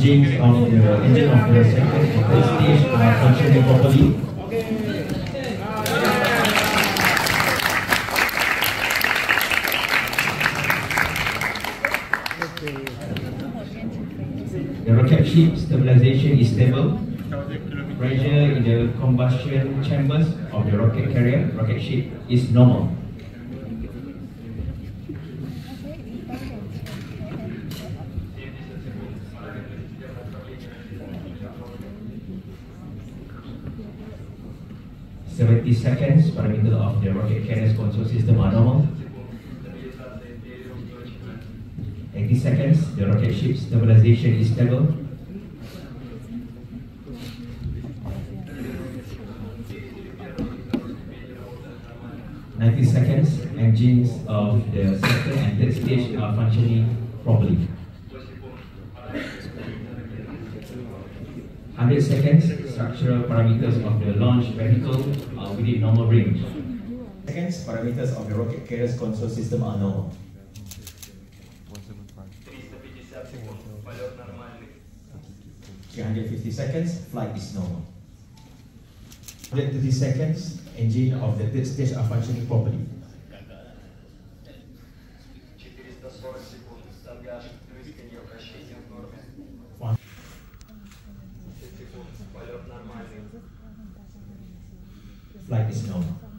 engines of the engine of the stage are functioning properly. The rocket ship stabilization is stable. Pressure in the combustion chambers of the rocket carrier, rocket ship is normal. Seventy seconds parameter of the rocket carrier's control system are normal. 80 seconds, the rocket ship stabilization is stable. Ninety seconds, engines of the second and third stage are functioning properly. Hundred seconds, structural parameters of the launch vehicle are within normal range. Seconds, parameters of the rocket carrier's control system are normal. 350 seconds, flight is normal. 130 seconds, engine of the third stage are functioning properly. Flight is normal.